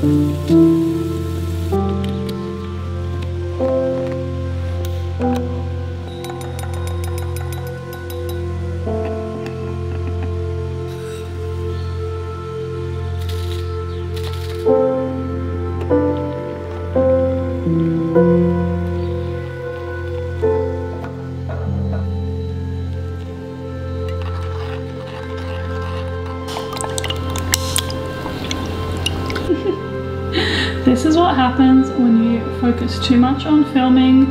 This is what happens when you focus too much on filming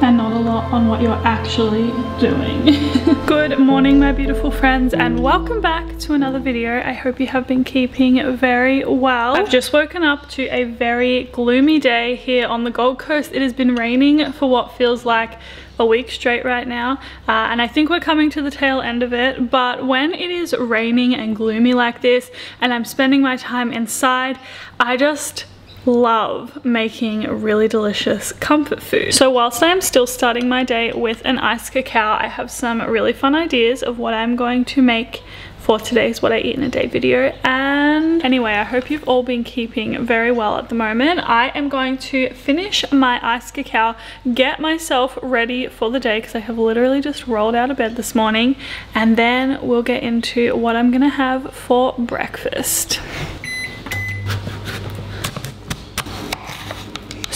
and not a lot on what you're actually doing. Good morning my beautiful friends and welcome back to another video. I hope you have been keeping very well. I've just woken up to a very gloomy day here on the Gold Coast. It has been raining for what feels like a week straight right now uh, and I think we're coming to the tail end of it but when it is raining and gloomy like this and I'm spending my time inside I just love making really delicious comfort food. So whilst I am still starting my day with an iced cacao, I have some really fun ideas of what I'm going to make for today's what I eat in a day video. And anyway I hope you've all been keeping very well at the moment. I am going to finish my iced cacao get myself ready for the day because I have literally just rolled out of bed this morning and then we'll get into what I'm gonna have for breakfast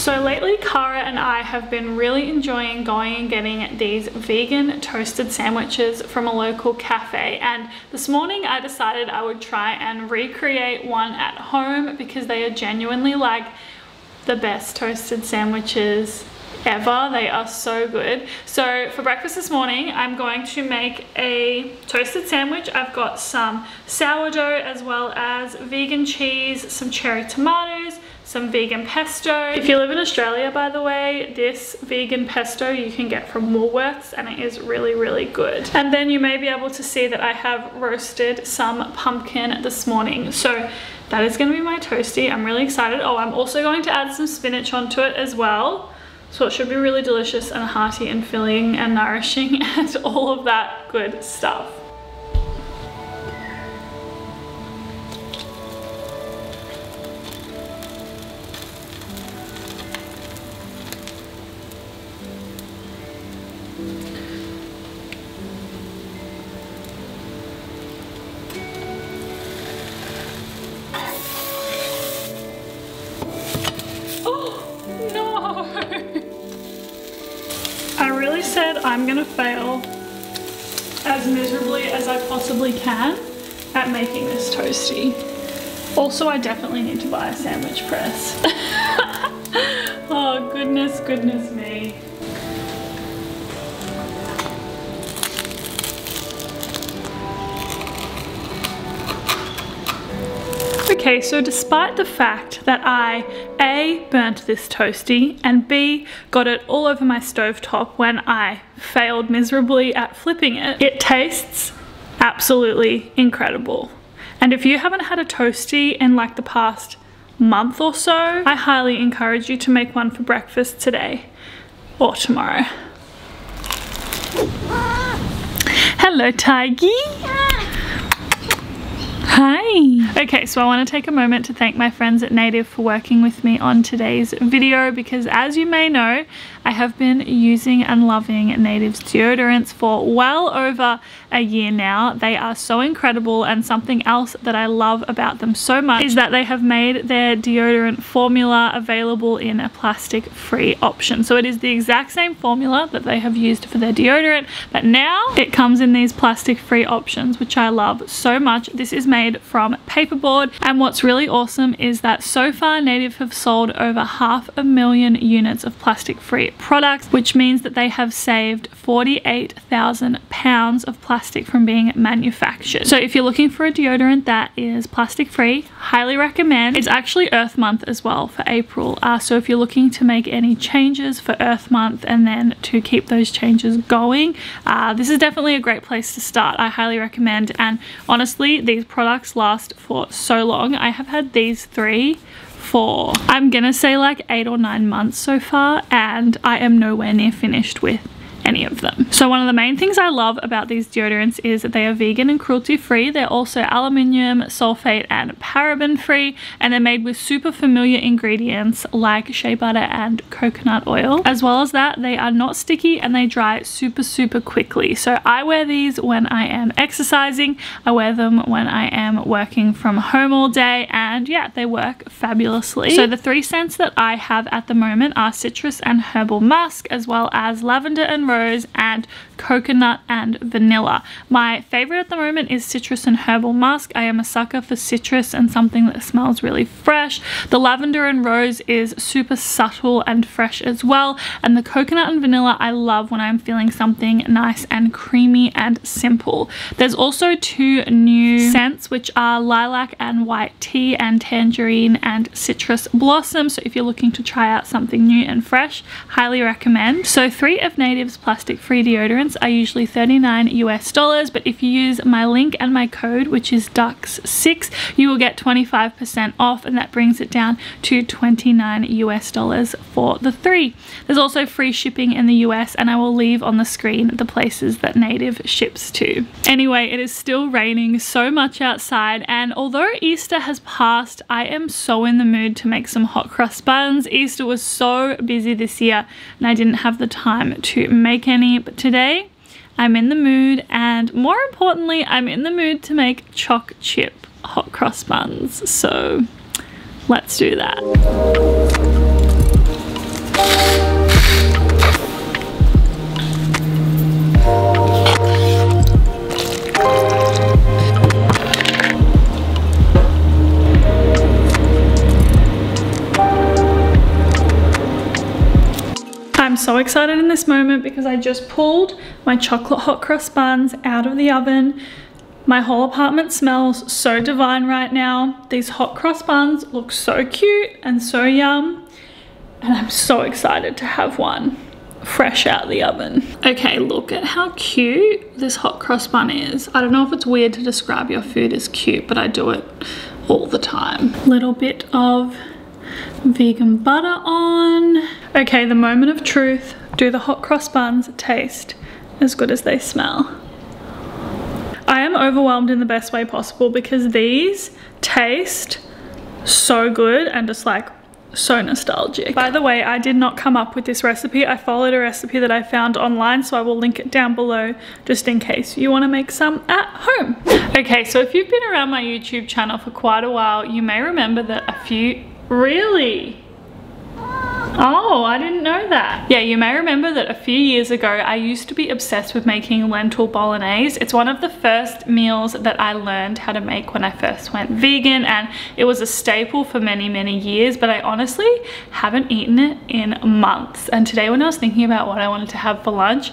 So lately Cara and I have been really enjoying going and getting these vegan toasted sandwiches from a local cafe and this morning I decided I would try and recreate one at home because they are genuinely like the best toasted sandwiches ever. They are so good. So for breakfast this morning, I'm going to make a toasted sandwich. I've got some sourdough as well as vegan cheese, some cherry tomatoes, some vegan pesto. If you live in Australia, by the way, this vegan pesto you can get from Woolworths and it is really, really good. And then you may be able to see that I have roasted some pumpkin this morning. So that is gonna be my toasty. I'm really excited. Oh, I'm also going to add some spinach onto it as well. So it should be really delicious and hearty and filling and nourishing and all of that good stuff. I'm gonna fail as miserably as I possibly can at making this toasty. Also, I definitely need to buy a sandwich press. oh, goodness, goodness me. Okay, so despite the fact that I A, burnt this toasty and B, got it all over my stove top when I failed miserably at flipping it, it tastes absolutely incredible. And if you haven't had a toasty in like the past month or so, I highly encourage you to make one for breakfast today or tomorrow. Hello, Tiggy. Hi! Okay, so I want to take a moment to thank my friends at Native for working with me on today's video because as you may know, I have been using and loving Native's deodorants for well over a year now. They are so incredible and something else that I love about them so much is that they have made their deodorant formula available in a plastic free option. So it is the exact same formula that they have used for their deodorant but now it comes in these plastic free options which I love so much. This is made from paperboard and what's really awesome is that so far Native have sold over half a million units of plastic free products, which means that they have saved 48,000 pounds of plastic from being manufactured. So if you're looking for a deodorant that is plastic free, highly recommend. It's actually Earth Month as well for April. Uh, so if you're looking to make any changes for Earth Month and then to keep those changes going, uh, this is definitely a great place to start. I highly recommend. And honestly, these products last for so long. I have had these three for I'm gonna say like eight or nine months so far and I am nowhere near finished with any of them. So one of the main things I love about these deodorants is that they are vegan and cruelty free. They're also aluminium, sulfate and paraben free and they're made with super familiar ingredients like shea butter and coconut oil. As well as that, they are not sticky and they dry super, super quickly. So I wear these when I am exercising. I wear them when I am working from home all day and yeah, they work fabulously. So the three scents that I have at the moment are citrus and herbal musk as well as lavender and rose and coconut and vanilla. My favorite at the moment is citrus and herbal musk. I am a sucker for citrus and something that smells really fresh. The lavender and rose is super subtle and fresh as well. And the coconut and vanilla I love when I'm feeling something nice and creamy and simple. There's also two new scents which are lilac and white tea and tangerine and citrus blossom. So if you're looking to try out something new and fresh, highly recommend. So three of Native's plastic free deodorants are usually 39 US dollars, but if you use my link and my code, which is DUCKS6, you will get 25% off and that brings it down to 29 US dollars for the three. There's also free shipping in the US and I will leave on the screen the places that Native ships to. Anyway, it is still raining so much outside and although Easter has passed, I am so in the mood to make some hot cross buns. Easter was so busy this year and I didn't have the time to make any, but today I'm in the mood and more importantly, I'm in the mood to make choc chip hot cross buns. So let's do that. So excited in this moment because I just pulled my chocolate hot cross buns out of the oven. My whole apartment smells so divine right now. These hot cross buns look so cute and so yum. And I'm so excited to have one fresh out of the oven. Okay, look at how cute this hot cross bun is. I don't know if it's weird to describe your food as cute, but I do it all the time. Little bit of vegan butter on. Okay, the moment of truth. Do the hot cross buns taste as good as they smell? I am overwhelmed in the best way possible because these taste so good and just like so nostalgic. By the way, I did not come up with this recipe. I followed a recipe that I found online, so I will link it down below just in case you wanna make some at home. Okay, so if you've been around my YouTube channel for quite a while, you may remember that a few Really? Oh, I didn't know that. Yeah, you may remember that a few years ago, I used to be obsessed with making lentil bolognese. It's one of the first meals that I learned how to make when I first went vegan and it was a staple for many, many years, but I honestly haven't eaten it in months. And today when I was thinking about what I wanted to have for lunch,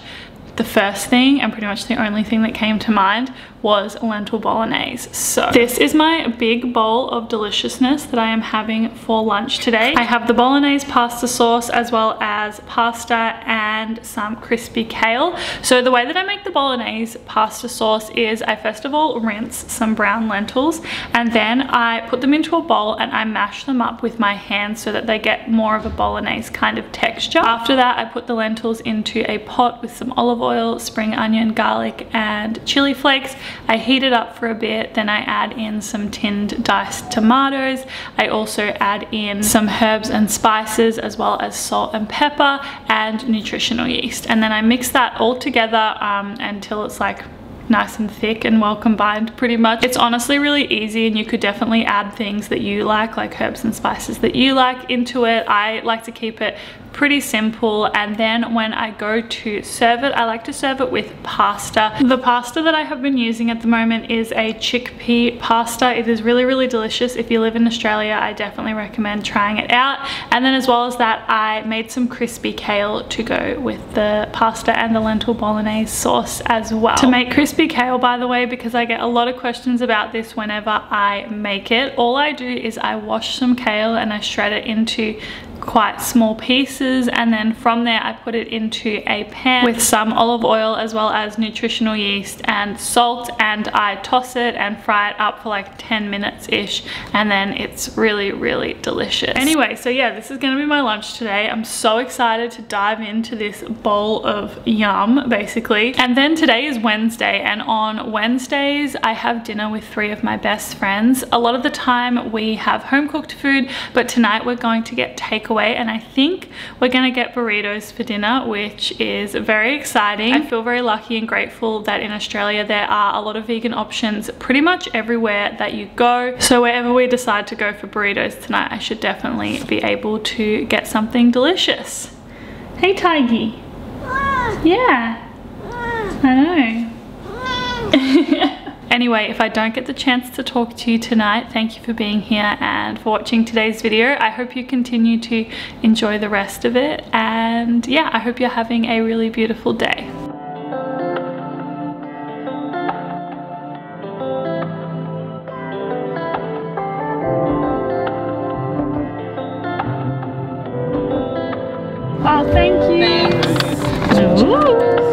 the first thing and pretty much the only thing that came to mind was lentil bolognese. So this is my big bowl of deliciousness that I am having for lunch today. I have the bolognese pasta sauce as well as pasta and some crispy kale. So the way that I make the bolognese pasta sauce is I first of all rinse some brown lentils and then I put them into a bowl and I mash them up with my hands so that they get more of a bolognese kind of texture. After that I put the lentils into a pot with some olive oil, spring onion, garlic and chili flakes I heat it up for a bit, then I add in some tinned diced tomatoes. I also add in some herbs and spices as well as salt and pepper and nutritional yeast. And then I mix that all together um, until it's like nice and thick and well combined pretty much. It's honestly really easy and you could definitely add things that you like, like herbs and spices that you like into it. I like to keep it pretty simple. And then when I go to serve it I like to serve it with pasta. The pasta that I have been using at the moment is a chickpea pasta. It is really really delicious. If you live in Australia I definitely recommend trying it out. And then as well as that I made some crispy kale to go with the pasta and the lentil bolognese sauce as well. To make crispy kale by the way because I get a lot of questions about this whenever I make it all I do is I wash some kale and I shred it into quite small pieces and then from there I put it into a pan with some olive oil as well as nutritional yeast and salt and I toss it and fry it up for like 10 minutes ish and then it's really really delicious. Anyway so yeah this is gonna be my lunch today. I'm so excited to dive into this bowl of yum basically and then today is Wednesday and on Wednesdays I have dinner with three of my best friends. A lot of the time we have home cooked food but tonight we're going to get takeaway and I think we're gonna get burritos for dinner which is very exciting. I feel very lucky and grateful that in Australia there are a lot of vegan options pretty much everywhere that you go. So wherever we decide to go for burritos tonight I should definitely be able to get something delicious. Hey Tiggy. Yeah. I know. Anyway, if I don't get the chance to talk to you tonight, thank you for being here and for watching today's video. I hope you continue to enjoy the rest of it. And yeah, I hope you're having a really beautiful day. Oh, thank you. Thanks. Ooh.